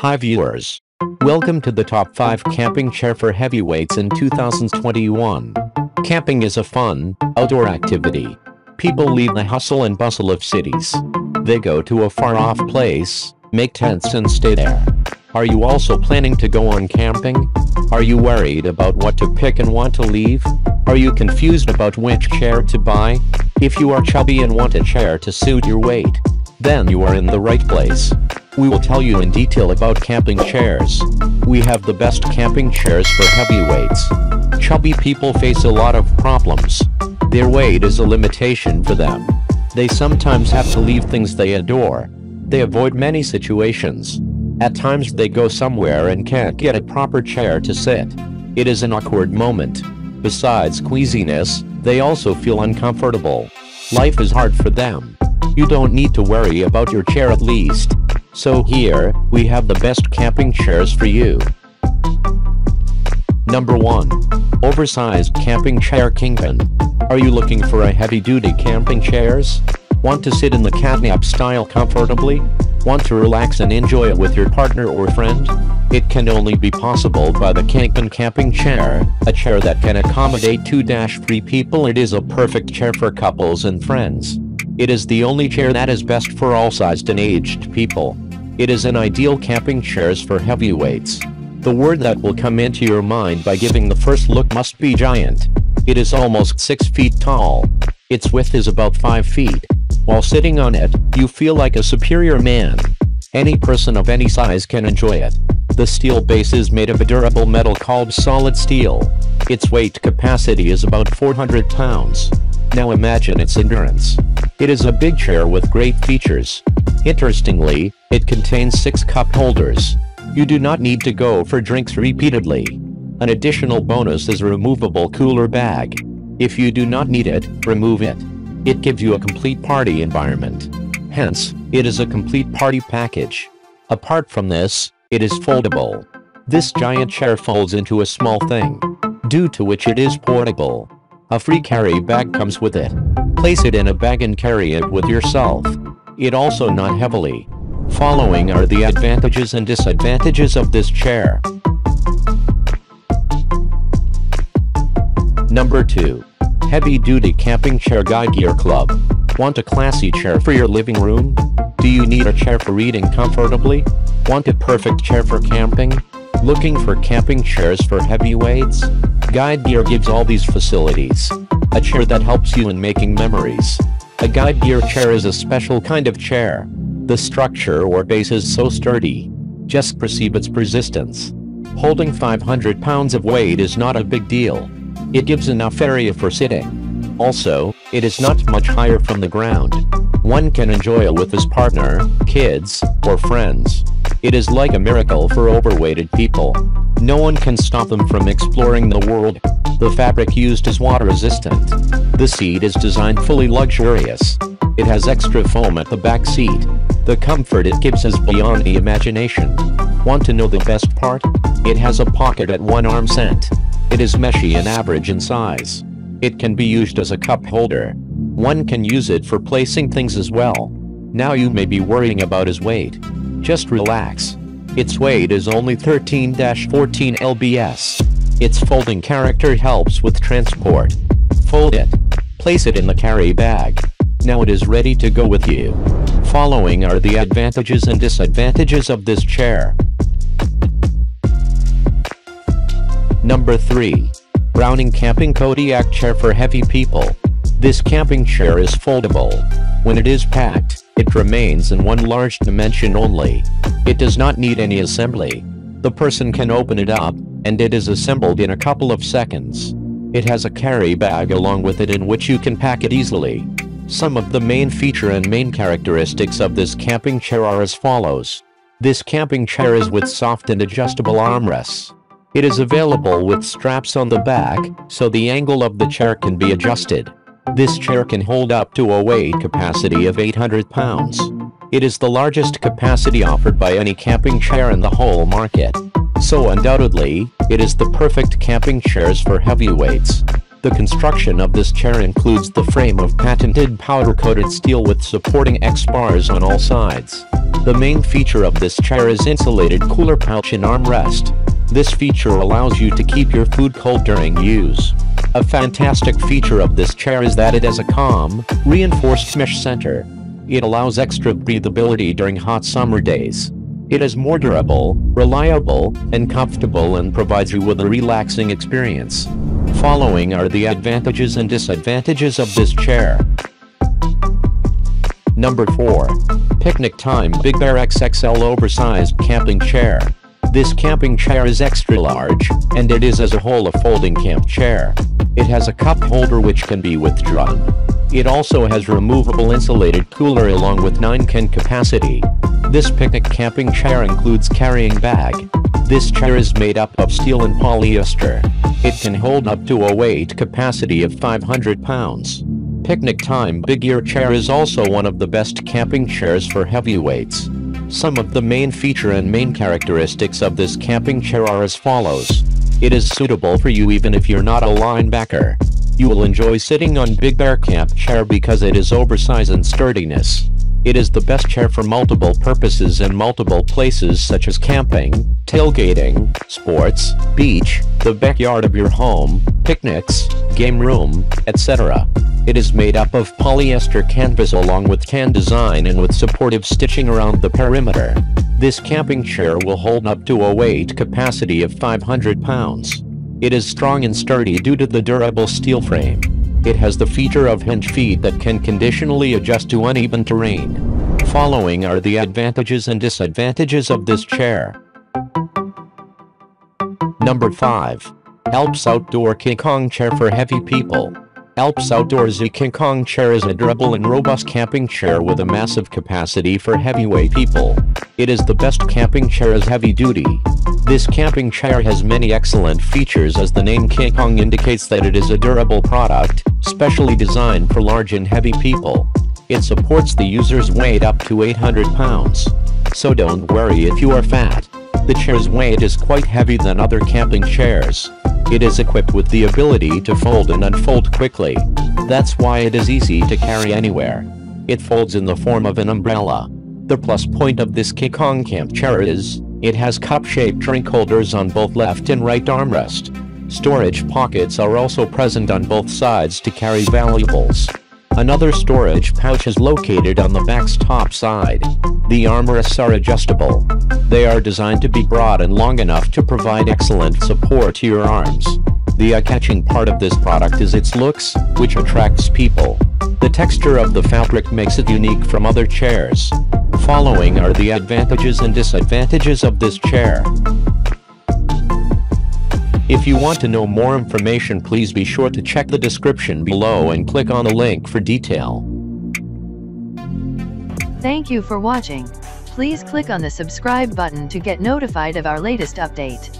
Hi viewers. Welcome to the top 5 camping chair for heavyweights in 2021. Camping is a fun, outdoor activity. People leave the hustle and bustle of cities. They go to a far off place, make tents and stay there. Are you also planning to go on camping? Are you worried about what to pick and want to leave? Are you confused about which chair to buy? If you are chubby and want a chair to suit your weight, then you are in the right place. We will tell you in detail about camping chairs. We have the best camping chairs for heavyweights. Chubby people face a lot of problems. Their weight is a limitation for them. They sometimes have to leave things they adore. They avoid many situations. At times they go somewhere and can't get a proper chair to sit. It is an awkward moment. Besides queasiness, they also feel uncomfortable. Life is hard for them. You don't need to worry about your chair at least. So here, we have the best camping chairs for you. Number 1. Oversized Camping Chair Kingpin. Are you looking for a heavy-duty camping chairs? Want to sit in the catnap style comfortably? Want to relax and enjoy it with your partner or friend? It can only be possible by the Kingpin Camping Chair, a chair that can accommodate 2-3 people. It is a perfect chair for couples and friends. It is the only chair that is best for all sized and aged people. It is an ideal camping chairs for heavyweights. The word that will come into your mind by giving the first look must be giant. It is almost 6 feet tall. Its width is about 5 feet. While sitting on it, you feel like a superior man. Any person of any size can enjoy it. The steel base is made of a durable metal called solid steel. Its weight capacity is about 400 pounds. Now imagine its endurance. It is a big chair with great features. Interestingly, it contains six cup holders. You do not need to go for drinks repeatedly. An additional bonus is a removable cooler bag. If you do not need it, remove it. It gives you a complete party environment. Hence, it is a complete party package. Apart from this, it is foldable. This giant chair folds into a small thing, due to which it is portable. A free carry bag comes with it. Place it in a bag and carry it with yourself. It also not heavily. Following are the advantages and disadvantages of this chair. Number 2. Heavy Duty Camping Chair Guide Gear Club. Want a classy chair for your living room? Do you need a chair for reading comfortably? Want a perfect chair for camping? Looking for camping chairs for heavyweights? Guide Gear gives all these facilities. A chair that helps you in making memories. A Guide Gear chair is a special kind of chair. The structure or base is so sturdy. Just perceive its persistence. Holding 500 pounds of weight is not a big deal. It gives enough area for sitting. Also, it is not much higher from the ground. One can enjoy it with his partner, kids, or friends. It is like a miracle for overweighted people. No one can stop them from exploring the world. The fabric used is water resistant. The seat is designed fully luxurious. It has extra foam at the back seat. The comfort it gives is beyond the imagination. Want to know the best part? It has a pocket at one arm cent. It is meshy and average in size. It can be used as a cup holder. One can use it for placing things as well. Now you may be worrying about his weight. Just relax. Its weight is only 13-14 lbs. Its folding character helps with transport. Fold it. Place it in the carry bag. Now it is ready to go with you. Following are the advantages and disadvantages of this chair. Number 3. Browning Camping Kodiak Chair for Heavy People. This camping chair is foldable. When it is packed, it remains in one large dimension only. It does not need any assembly. The person can open it up, and it is assembled in a couple of seconds. It has a carry bag along with it in which you can pack it easily. Some of the main feature and main characteristics of this camping chair are as follows. This camping chair is with soft and adjustable armrests. It is available with straps on the back, so the angle of the chair can be adjusted. This chair can hold up to a weight capacity of 800 pounds. It is the largest capacity offered by any camping chair in the whole market. So undoubtedly, it is the perfect camping chairs for heavyweights. The construction of this chair includes the frame of patented powder-coated steel with supporting X-bars on all sides. The main feature of this chair is insulated cooler pouch and armrest. This feature allows you to keep your food cold during use. A fantastic feature of this chair is that it has a calm, reinforced mesh center. It allows extra breathability during hot summer days. It is more durable, reliable, and comfortable and provides you with a relaxing experience. Following are the advantages and disadvantages of this chair. Number 4. Picnic Time Big Bear XXL Oversized Camping Chair. This camping chair is extra large, and it is as a whole a folding camp chair. It has a cup holder which can be withdrawn. It also has removable insulated cooler along with 9 can capacity. This picnic camping chair includes carrying bag. This chair is made up of steel and polyester. It can hold up to a weight capacity of 500 pounds. Picnic Time Big Bear Chair is also one of the best camping chairs for heavyweights. Some of the main feature and main characteristics of this camping chair are as follows. It is suitable for you even if you're not a linebacker. You will enjoy sitting on Big Bear Camp Chair because it is oversized and sturdiness. It is the best chair for multiple purposes and multiple places such as camping, tailgating, sports, beach, the backyard of your home, picnics, game room, etc. It is made up of polyester canvas along with tan design and with supportive stitching around the perimeter. This camping chair will hold up to a weight capacity of 500 pounds. It is strong and sturdy due to the durable steel frame. It has the feature of hinge feet that can conditionally adjust to uneven terrain. Following are the advantages and disadvantages of this chair. Number 5. Alps Outdoor King Kong Chair for Heavy People. Alps OutdoorZ King Kong Chair is a durable and robust camping chair with a massive capacity for heavyweight people. It is the best camping chair as heavy duty. This camping chair has many excellent features as the name King Kong indicates that it is a durable product, specially designed for large and heavy people. It supports the user's weight up to 800 pounds. So don't worry if you are fat. The chair's weight is quite heavy than other camping chairs. It is equipped with the ability to fold and unfold quickly. That's why it is easy to carry anywhere. It folds in the form of an umbrella. The plus point of this King Kong camp chair is, it has cup-shaped drink holders on both left and right armrest. Storage pockets are also present on both sides to carry valuables. Another storage pouch is located on the back's top side. The armrests are adjustable. They are designed to be broad and long enough to provide excellent support to your arms. The eye-catching part of this product is its looks, which attracts people. The texture of the fabric makes it unique from other chairs. Following are the advantages and disadvantages of this chair. If you want to know more information please be sure to check the description below and click on the link for detail. Thank you for watching. Please click on the subscribe button to get notified of our latest update.